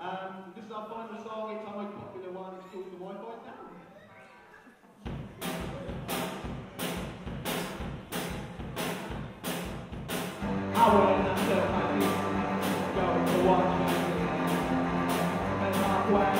Um, this is our final song, it's our most popular one, it's called The Wi-Fi Down. I wouldn't have and halfway.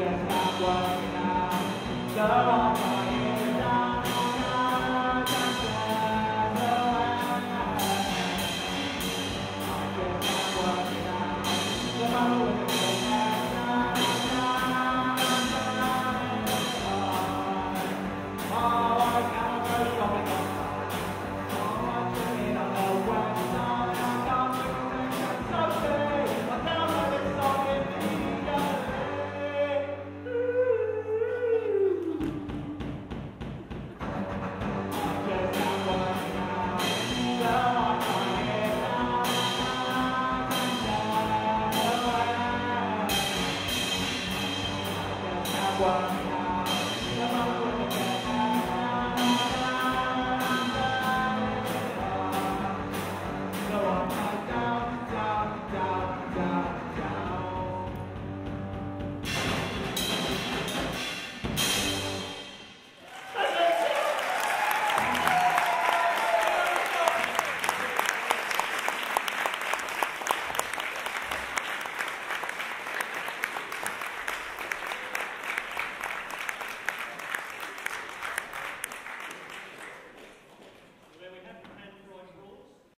just not working out. Aqua.